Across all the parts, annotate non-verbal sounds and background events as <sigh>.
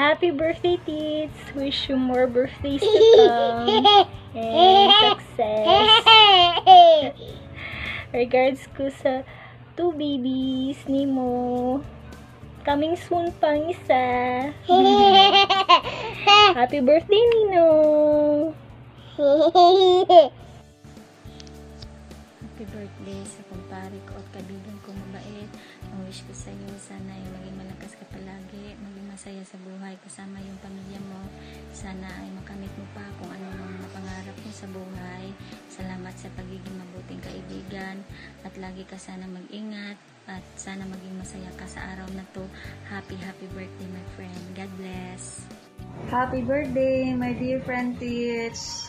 Happy birthday, Tits! Wish you more birthdays to come <laughs> and success. <laughs> Regards ko sa two babies ni mo. Coming soon pang isa. <laughs> Happy birthday, Nino! Happy birthday sa kumpare ko at kaibigan ko mabait. Ang wish ko sa iyo, sana ay maging malakas ka maging masaya sa buhay kasama yung pamilya mo. Sana ay makamit mo pa kung ano mang napangarap mo sa buhay. Salamat sa pagiging mabuting kaibigan at lagi ka sana mag-ingat at sana maging masaya ka sa araw na to. Happy, happy birthday my friend. God bless. Happy birthday, my dear friend Tits.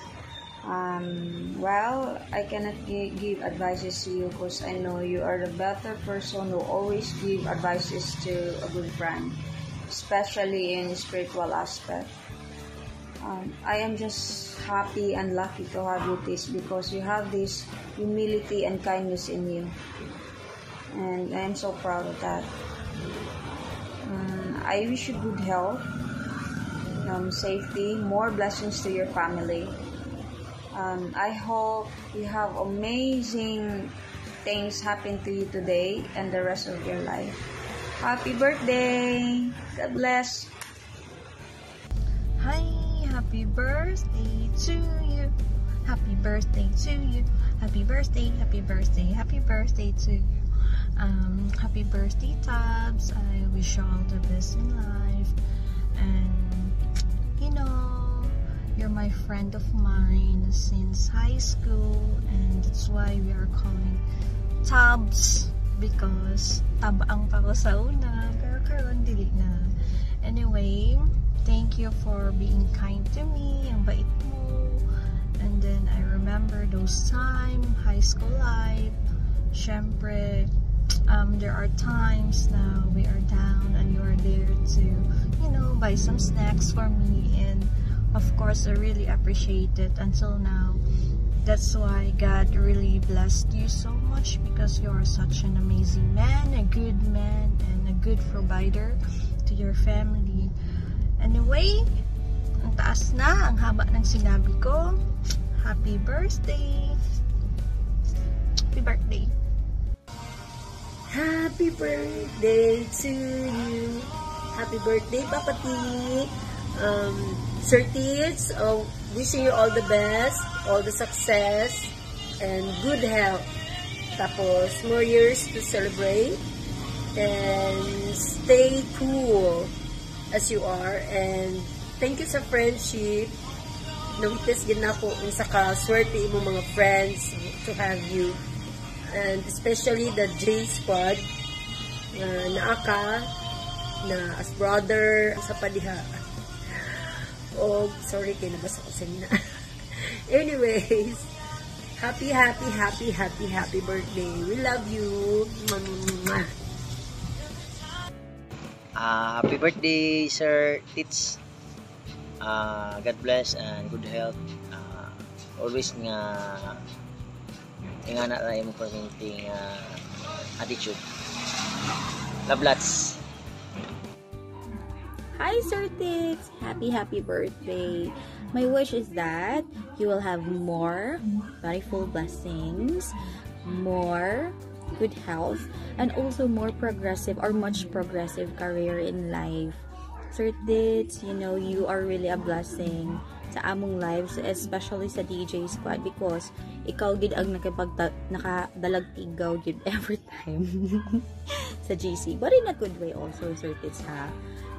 Um, well, I cannot gi- give advices to you because I know you are the better person who always give advices to a good friend, especially in spiritual aspect. Um, I am just happy and lucky to have you this because you have this humility and kindness in you. And I am so proud of that. Um, I wish you good health um, safety, more blessings to your family. Um, I hope you have amazing things happen to you today and the rest of your life. Happy birthday! God bless! Hi, happy birthday to you. Happy birthday to you. Happy birthday, happy birthday, happy birthday to you. Um, happy birthday, Tabs. I wish you all the best in life. And, you know, you're my friend of mine since high school, and that's why we are calling Tabs because tabang pa ko sa una, pero karon dili na. Anyway, thank you for being kind to me, ang bait mo. And then I remember those time, high school life. Syempre, um, there are times na we are down and you are there to, you know, buy some snacks for me. And of course, I really appreciate it until now. That's why God really blessed you so much because you are such an amazing man, a good man, and a good provider to your family. Anyway, ang taas na, ang haba ng sinabi ko. Happy birthday! Happy birthday! Happy birthday to you. Happy birthday, Papa T. Um, Sir Tits, uh, wishing you all the best, all the success, and good health. Tapos, more years to celebrate. And stay cool as you are. And thank you sa friendship. Nawites gid nako sa kaswerte mo mga friends to have you and especially the J Squad na naaka na as brother sa padiha. Oh, sorry kay nabasa ko sa nina. <laughs> Anyways, happy, happy, happy, happy, happy birthday. We love you. Mwah. Ah, happy birthday, Sir Tits. Ah, God bless and good health. Ah, always nga nga na mo permitting uh, attitude. Love lots. Hi, Sir Tix! Happy, happy birthday! My wish is that you will have more full blessings, more good health, and also more progressive or much progressive career in life. Sir Tix, you know, you are really a blessing sa among lives, especially sa DJ squad because ikaw gid ang nakapagta nakadalag tigaw gid <laughs> every time <laughs> sa GC. But in a good way also, Sir Tits, ha?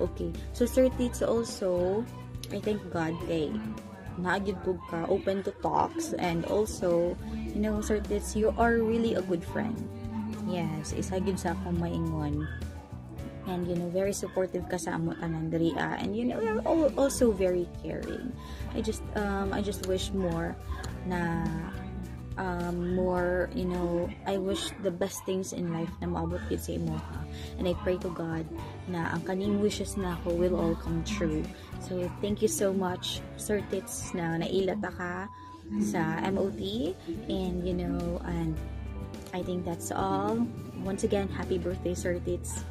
Okay. So, Sir Tits also, I thank God kay naagid po ka, open to talks, and also, you know, Sir Tits, you are really a good friend. Yes, isa gid sa akong maingon and you know very supportive ka sa amo tanan diri ah. and you know you're al- also very caring i just um i just wish more na um, more, you know, I wish the best things in life na maabot yun sa imo ha. And I pray to God na ang kaning wishes na ako will all come true. So, thank you so much, Sir Tits, na nailat ka sa MOT. And, you know, and I think that's all. Once again, happy birthday, Sir Tits.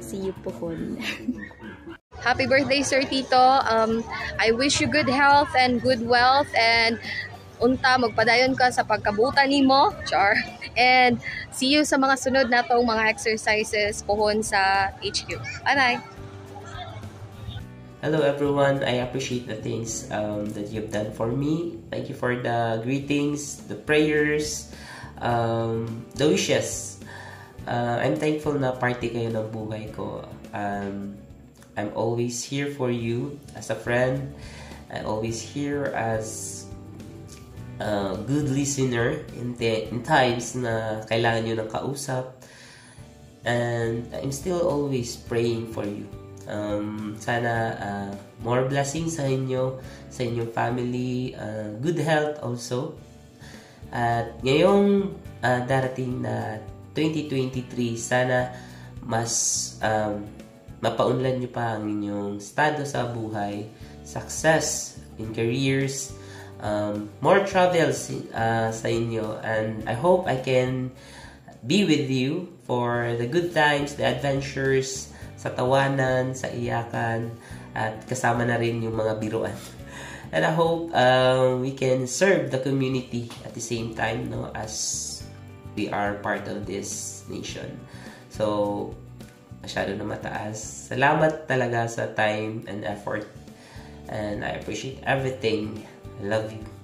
See you pohon. <laughs> Happy birthday, Sir Tito. Um, I wish you good health and good wealth and unta magpadayon ka sa pagkabutan nimo, char. And see you sa mga sunod natong mga exercises pohon sa HQ. Bye-bye. Hello everyone, I appreciate the things um, that you've done for me. Thank you for the greetings, the prayers, um, the wishes. Uh, I'm thankful na party kayo ng buhay ko. Um, I'm always here for you as a friend. I'm always here as a good listener in, the, in times na kailangan nyo ng kausap. And I'm still always praying for you. Um, sana uh, more blessings sa inyo, sa inyong family, uh, good health also. At ngayong uh, darating na 2023, sana mas um, mapaunlad nyo pa ang inyong estado sa buhay, success in careers, um, more travels uh, sa inyo, and I hope I can be with you for the good times, the adventures, sa tawanan, sa iyakan, at kasama na rin yung mga biruan. <laughs> And I hope uh, we can serve the community at the same time no as we are part of this nation. So, masyado na mataas. Salamat talaga sa time and effort. And I appreciate everything. Love you.